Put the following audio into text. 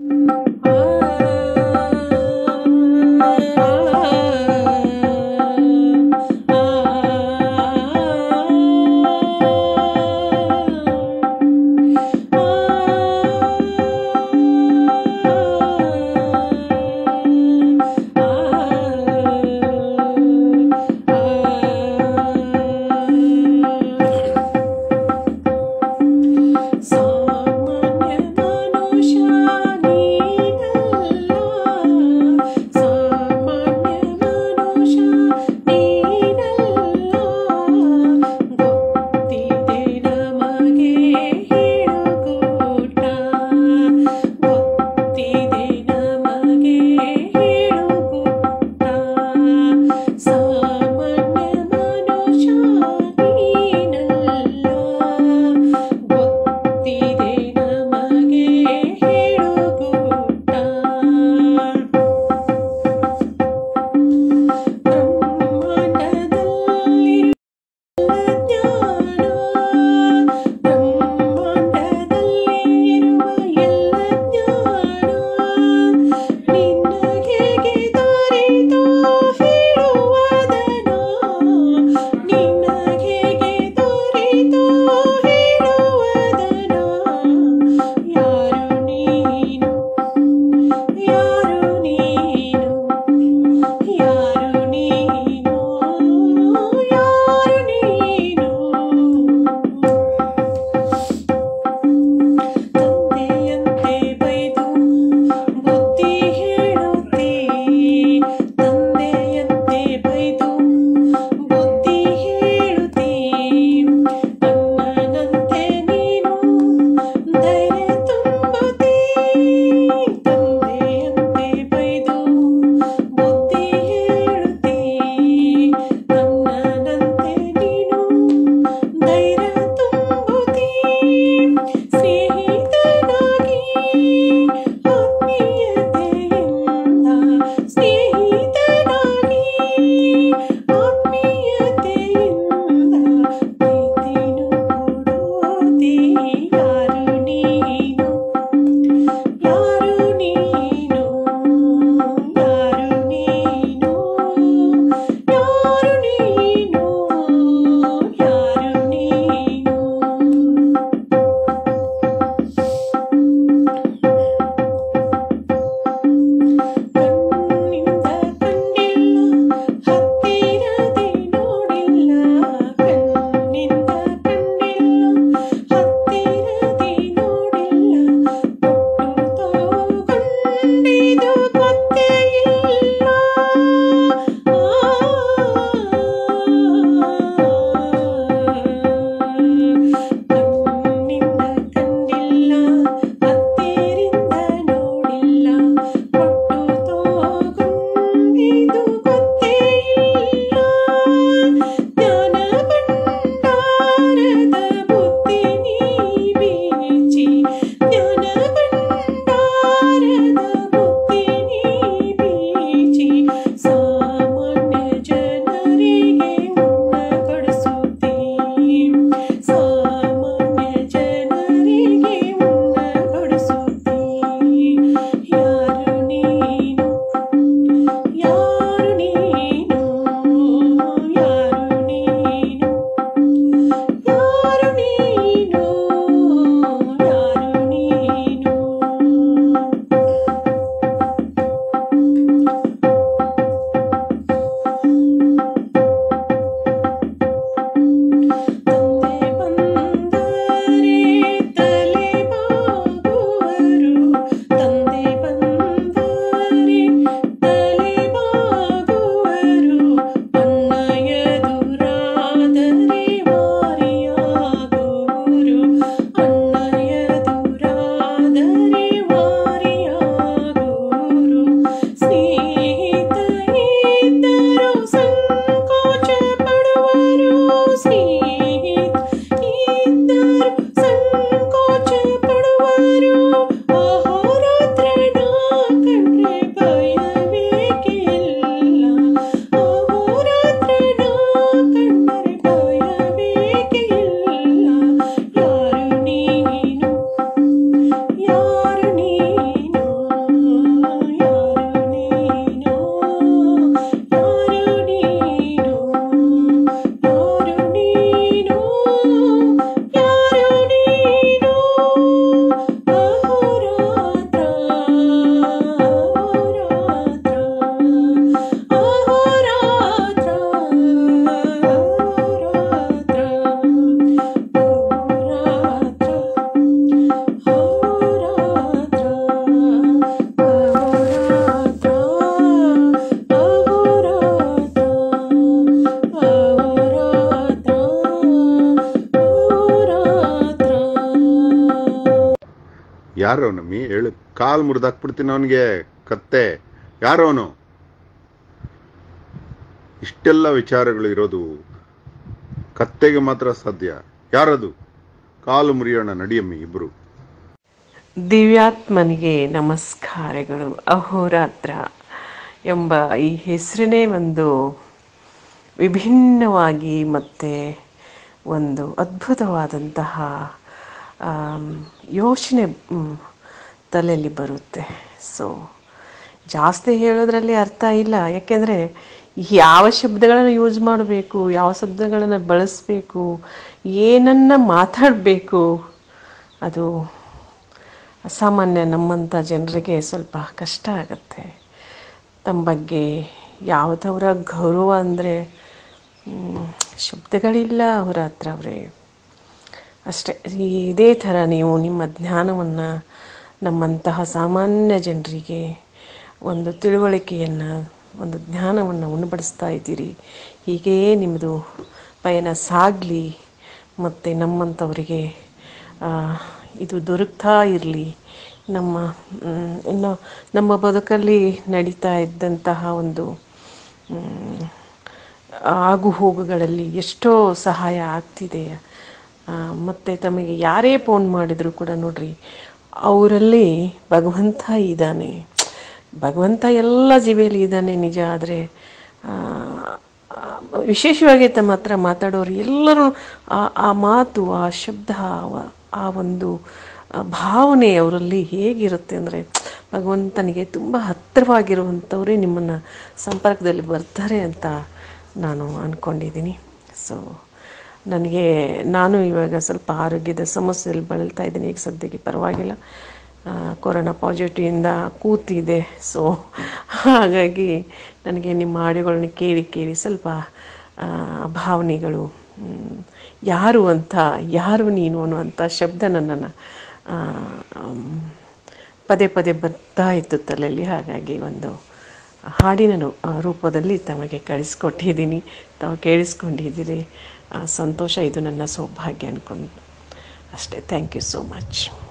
Thank you. ಯಾರು ನಮ್ಮಿ ಹೇಳು. ಕಾಲು ಮುರಿದಾಕ್ಬಿಡ್ತೀನಿ ಅವನಿಗೆ, ಕತ್ತೆ. ಯಾರು ಅವನು? ಇಷ್ಟೆಲ್ಲ ವಿಚಾರಗಳು ಇರೋದು ಕತ್ತೆಗೆ ಮಾತ್ರ ಸಾಧ್ಯ. ಯಾರದು? ಕಾಲು ಮುರಿಯೋಣ, ನಡಿಯಮ್ಮಿ, ಇಬ್ರು. ದಿವ್ಯಾತ್ಮನಿಗೆ ನಮಸ್ಕಾರಗಳು. ಅಹೋರಾತ್ರ ಎಂಬ ಈ ಹೆಸರಿನೇ ಒಂದು ವಿಭಿನ್ನವಾಗಿ ಮತ್ತು ಒಂದು ಅದ್ಭುತವಾದಂತಹ ಯೋಚನೆ ತಲೆಯಲ್ಲಿ ಬರುತ್ತೆ. ಸೊ ಜಾಸ್ತಿ ಹೇಳೋದ್ರಲ್ಲಿ ಅರ್ಥ ಇಲ್ಲ. ಯಾಕೆಂದರೆ, ಯಾವ ಶಬ್ದಗಳನ್ನು ಯೂಸ್ ಮಾಡಬೇಕು, ಯಾವ ಶಬ್ದಗಳನ್ನು ಬಳಸಬೇಕು, ಏನನ್ನು ಮಾತಾಡಬೇಕು, ಅದು ಸಾಮಾನ್ಯ ನಮ್ಮಂಥ ಜನರಿಗೆ ಸ್ವಲ್ಪ ಕಷ್ಟ ಆಗುತ್ತೆ. ತಮ್ಮ ಬಗ್ಗೆ ಯಾವುದವರ ಗೌರವ ಅಂದರೆ ಶಬ್ದಗಳಿಲ್ಲ, ಅವರ ಹತ್ರ ಅವರೇ ಅಷ್ಟೇ. ಇದೇ ಥರ ನೀವು ನಿಮ್ಮ ಜ್ಞಾನವನ್ನು ನಮ್ಮಂತಹ ಸಾಮಾನ್ಯ ಜನರಿಗೆ ಒಂದು ತಿಳುವಳಿಕೆಯನ್ನು, ಒಂದು ಜ್ಞಾನವನ್ನು ಉಣಬಡಿಸ್ತಾ ಇದ್ದೀರಿ. ಹೀಗೆಯೇ ನಿಮ್ಮದು ಪಯಣ ಸಾಗಲಿ, ಮತ್ತು ನಮ್ಮಂಥವರಿಗೆ ಇದು ದೊರಕ್ತಾ ಇರಲಿ. ನಮ್ಮ ಇನ್ನು ನಮ್ಮ ಬದುಕಲ್ಲಿ ನಡೀತಾ ಇದ್ದಂತಹ ಒಂದು ಆಗು ಹೋಗುಗಳಲ್ಲಿ ಎಷ್ಟೋ ಸಹಾಯ ಆಗ್ತಿದೆ. ಮತ್ತೆ ತಮಗೆ ಯಾರೇ ಫೋನ್ ಮಾಡಿದರೂ ಕೂಡ ನೋಡ್ರಿ, ಅವರಲ್ಲಿ ಭಗವಂತ ಇದ್ದಾನೆ. ಭಗವಂತ ಎಲ್ಲ ಜೀವಿಯಲ್ಲಿ ಇದ್ದಾನೆ ನಿಜ, ಆದರೆ ವಿಶೇಷವಾಗಿ ತಮ್ಮ ಹತ್ರ ಮಾತಾಡೋರು ಎಲ್ಲರೂ ಆ ಮಾತು, ಆ ಶಬ್ದ ಆ- ಆ ಒಂದು ಭಾವನೆ ಅವರಲ್ಲಿ ಹೇಗಿರುತ್ತೆ ಅಂದರೆ, ಭಗವಂತನಿಗೆ ತುಂಬ ಹತ್ತಿರವಾಗಿರುವಂಥವರೇ ನಿಮ್ಮನ್ನು ಸಂಪರ್ಕದಲ್ಲಿ ಬರ್ತಾರೆ ಅಂತ ನಾನು ಅಂದ್ಕೊಂಡಿದ್ದೀನಿ ಸೊ ನನಗೆ, ನಾನು ಇವಾಗ ಸ್ವಲ್ಪ ಆರೋಗ್ಯದ ಸಮಸ್ಯೆಯಲ್ಲಿ ಬಳಲ್ತಾ ಇದ್ದೀನಿ. ಈಗ ಸದ್ಯಕ್ಕೆ ಪರವಾಗಿಲ್ಲ. ಕೊರೋನಾ ಪಾಸಿಟಿವಿಂದ ಕೂತಿದೆ. ಸೊ ಹಾಗಾಗಿ ನನಗೆ ನಿಮ್ಮ ಹಾಡುಗಳನ್ನ ಕೇಳಿ ಕೇಳಿ ಸ್ವಲ್ಪ ಭಾವನೆಗಳು ಯಾರು ಅಂತ, ಯಾರು ನೀನು ಅನ್ನುವಂಥ ಶಬ್ದ ನನ್ನನ್ನು ಪದೇ ಪದೇ ಬರ್ತಾ ಇತ್ತು ತಲೆಯಲ್ಲಿ. ಹಾಗಾಗಿ ಒಂದು ಹಾಡಿನ ರೂಪದಲ್ಲಿ ತಮಗೆ ಕಳಿಸ್ಕೊಟ್ಟಿದ್ದೀನಿ. ತಾವು ಕೇಳಿಸ್ಕೊಂಡಿದ್ದೀರಿ. ಸಂತೋಷ ಇದು ನನ್ನ ಸೌಭಾಗ್ಯ ಅಂದ್ಕೊಂಡು ಅಷ್ಟೇ. Thank you so much